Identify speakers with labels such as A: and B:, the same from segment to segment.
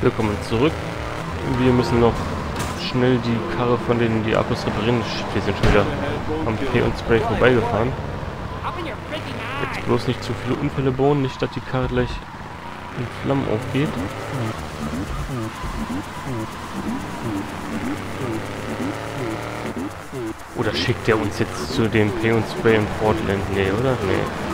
A: Willkommen zurück. Wir müssen noch schnell die Karre von den Diablos reparieren. Wir sind schon wieder am P und Spray vorbeigefahren. Jetzt bloß nicht zu viele Unfälle bauen, nicht dass die Karre gleich in Flammen aufgeht. Oder schickt er uns jetzt zu dem Pay und Spray in Portland? Nee, oder? Nee.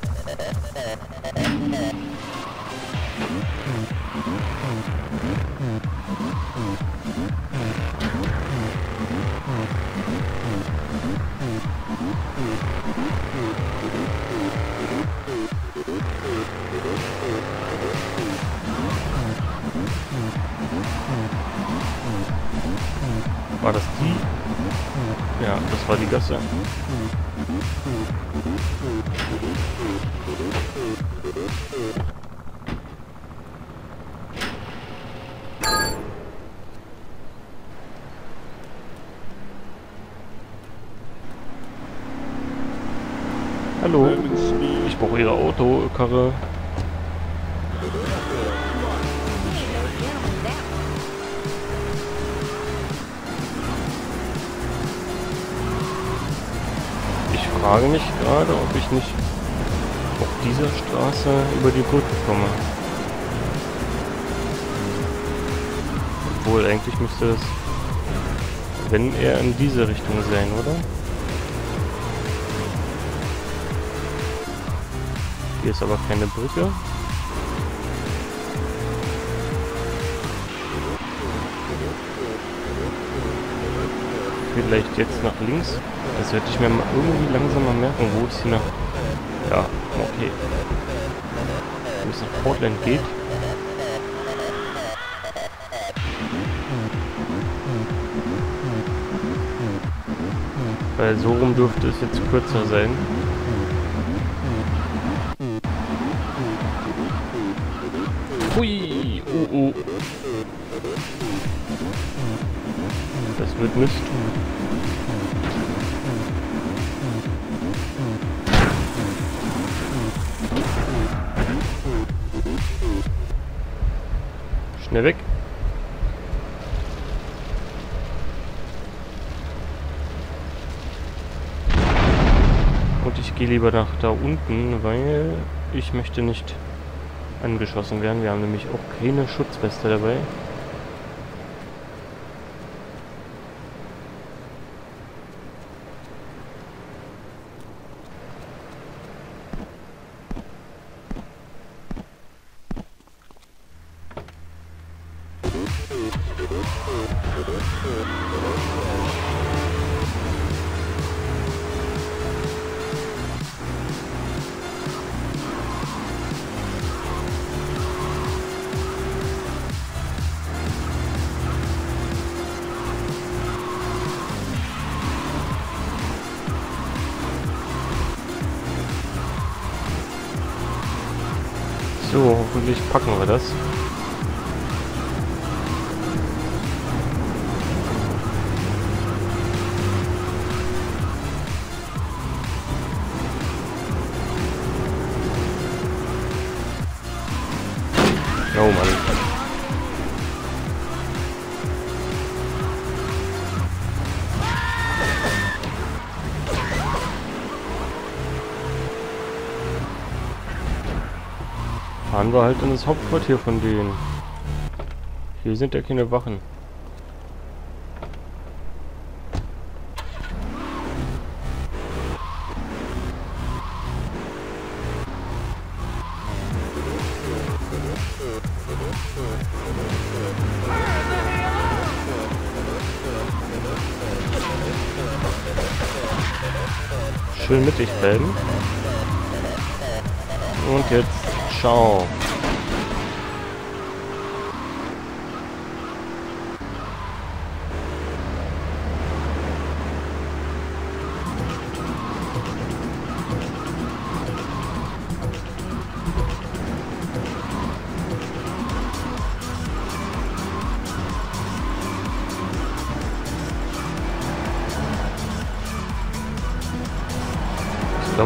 A: war die Gasse. Hallo, ich brauche Ihre Autokarre. Frage mich gerade, ob ich nicht auf dieser Straße über die Brücke komme. Obwohl, eigentlich müsste es, wenn er in diese Richtung sein, oder? Hier ist aber keine Brücke. Vielleicht jetzt nach links. Das werde ich mir mal irgendwie langsam mal merken, wo es hier nach... Ja, okay. Wo es nach Portland geht. Weil so rum dürfte es jetzt kürzer sein. Hui! Oh, oh. Das wird Mist. Schnell weg. Und ich gehe lieber nach da unten, weil ich möchte nicht angeschossen werden. Wir haben nämlich auch keine Schutzweste dabei. Hoffentlich packen wir das. Oh Mann. Fahren wir halt in das Hauptquartier von denen. Hier sind ja keine Wachen. Schön mittig bleiben. Und jetzt ciao.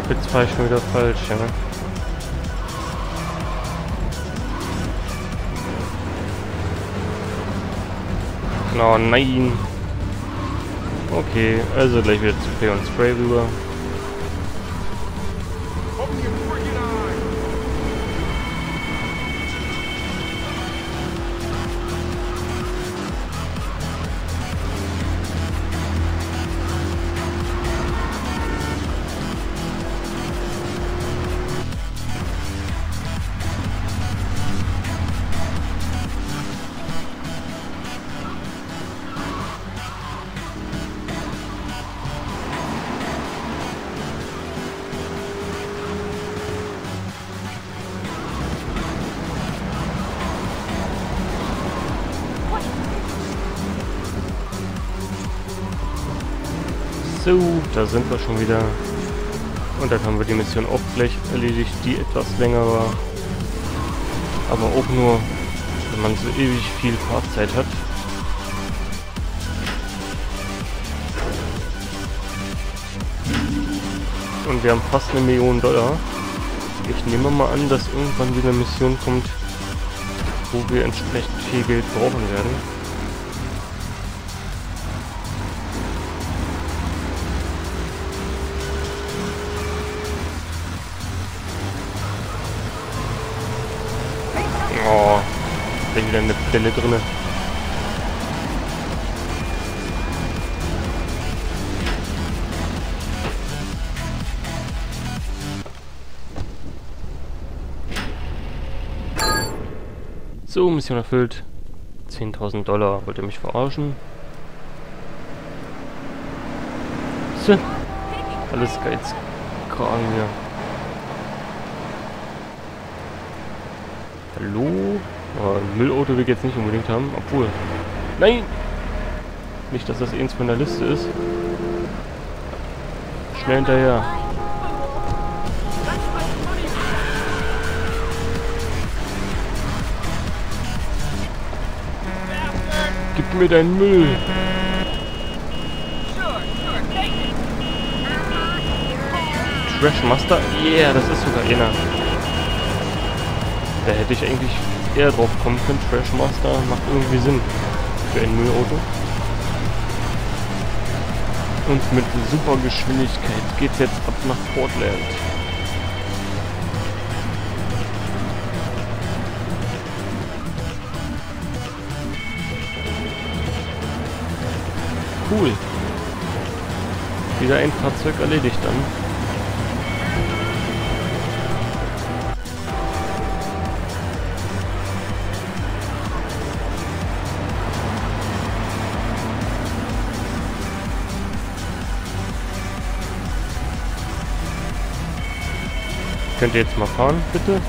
A: Jetzt fahre ich schon wieder falsch, ja. Oh nein. Okay, also gleich wieder zu Pay und Spray rüber. So, da sind wir schon wieder. Und dann haben wir die Mission auch gleich erledigt, die etwas länger war. Aber auch nur, wenn man so ewig viel Fahrzeit hat. Und wir haben fast eine Million Dollar. Ich nehme mal an, dass irgendwann wieder eine Mission kommt, wo wir entsprechend viel Geld brauchen werden. Wieder eine Delle drinne. So, Mission erfüllt. 10.000 Dollar. Wollt ihr mich verarschen? So. Alles Geizkragen hier. Hallo? Aber ein Müllauto will ich jetzt nicht unbedingt haben, obwohl... Nein! Nicht, dass das eins von der Liste ist. Schnell hinterher. Gib mir deinen Müll! Trashmaster? Yeah, das ist sogar einer. Da hätte ich eigentlich eher drauf kommen können. Trashmaster macht irgendwie Sinn für ein Müllauto. Und mit super Geschwindigkeit geht's jetzt ab nach Portland. Cool. Wieder ein Fahrzeug erledigt dann. Könnt ihr jetzt mal fahren, bitte?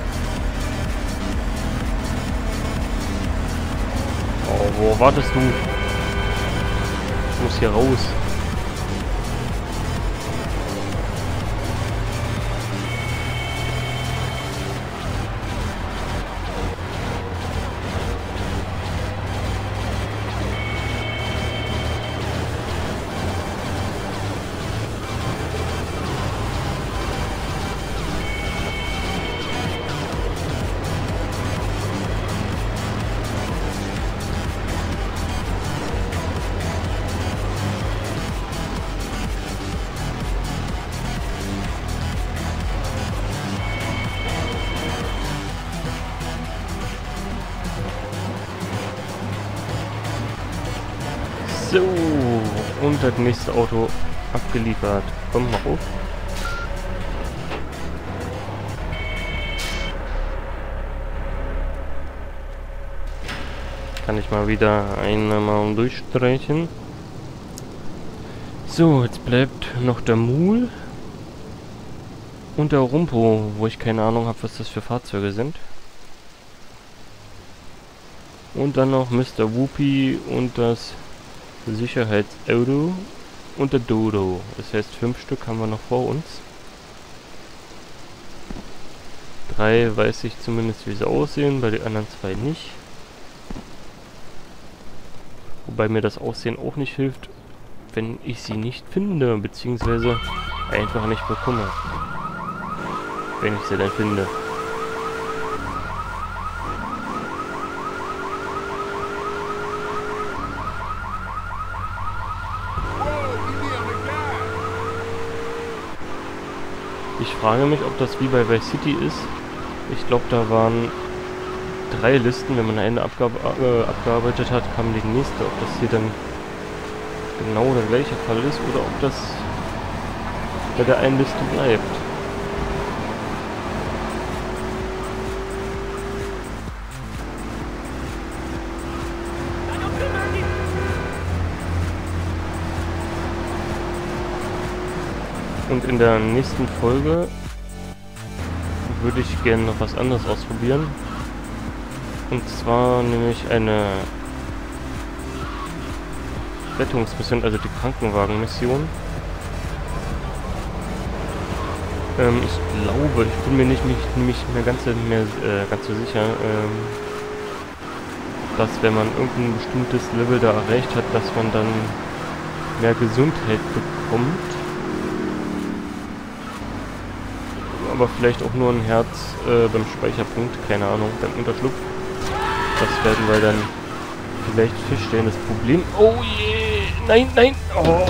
A: Oh, wo wartest du? Ich muss hier raus. So, und das nächste Auto abgeliefert. Komm mal hoch. Kann ich mal wieder einmal durchstreichen. So, jetzt bleibt noch der Mul und der Rumpo, wo ich keine Ahnung habe, was das für Fahrzeuge sind. Und dann noch Mr. Whoopi und das Sicherheitsauto und der Dodo. Das heißt, fünf Stück haben wir noch vor uns. Drei weiß ich zumindest, wie sie aussehen, bei den anderen zwei nicht. Wobei mir das Aussehen auch nicht hilft, wenn ich sie nicht finde, beziehungsweise einfach nicht bekomme. Wenn ich sie denn finde. Ich frage mich, ob das wie bei Vice City ist. Ich glaube, da waren drei Listen. Wenn man eine abgear äh, abgearbeitet hat, kam die nächste. Ob das hier dann genau der gleiche Fall ist oder ob das bei der einen Liste bleibt. Und in der nächsten Folge würde ich gerne noch was anderes ausprobieren. Und zwar nämlich eine Rettungsmission, also die Krankenwagenmission. Ähm, ich glaube, ich bin mir nicht, nicht, nicht mehr ganz, mehr, äh, ganz so sicher, ähm, dass wenn man irgendein bestimmtes Level da erreicht hat, dass man dann mehr Gesundheit bekommt. Aber vielleicht auch nur ein Herz äh, beim Speicherpunkt, keine Ahnung, beim Unterschlupf. Das werden wir dann vielleicht feststellen. Das Problem... Oh je! Nein, nein! Oh!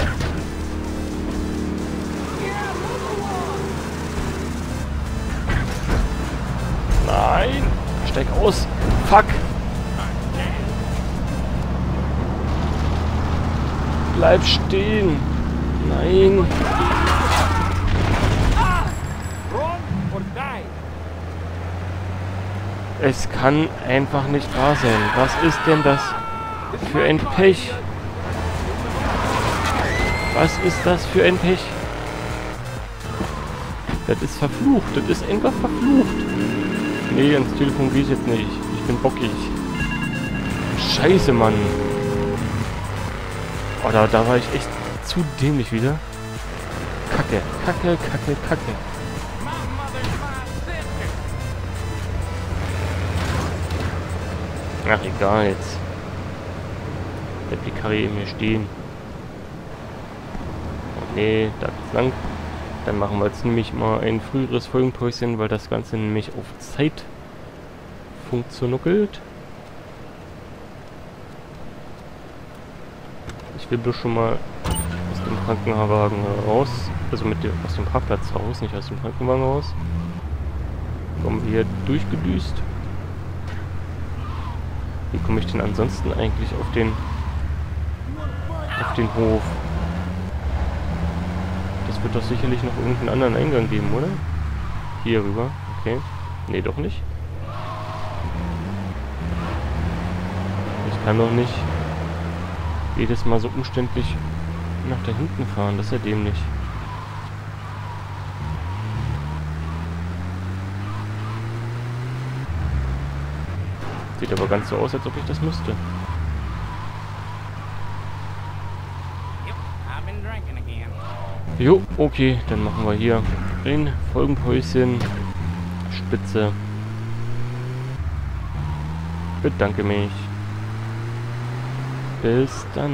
A: Nein! Steig aus! Fuck! Bleib stehen! Nein! Es kann einfach nicht wahr sein. Was ist denn das für ein Pech? Was ist das für ein Pech? Das ist verflucht. Das ist einfach verflucht. Nee, ans Telefon gehe ich jetzt nicht. Ich bin bockig. Scheiße, Mann. Oh, da, da war ich echt zu dämlich wieder. Kacke, kacke, kacke, kacke. Ach, egal jetzt. Bleibt die Karre eben hier stehen. Oh, nee, da geht's lang. Dann machen wir jetzt nämlich mal ein früheres Folgenpäuschen, weil das Ganze nämlich auf Zeit funktioniert. Ich will bloß schon mal aus dem Krankenwagen raus. Also mit dem, aus dem Parkplatz raus, nicht aus dem Krankenwagen raus. Kommen wir hier durchgedüst. Wie komme ich denn ansonsten eigentlich auf den auf den Hof? Das wird doch sicherlich noch irgendeinen anderen Eingang geben, oder? Hier rüber. Okay. Nee, doch nicht. Ich kann doch nicht jedes Mal so umständlich nach da hinten fahren. Das ist ja dämlich. Sieht aber ganz so aus, als ob ich das müsste. Jo, okay, dann machen wir hier ein Folgenpäuschen. Spitze. Bedanke mich. Bis dann.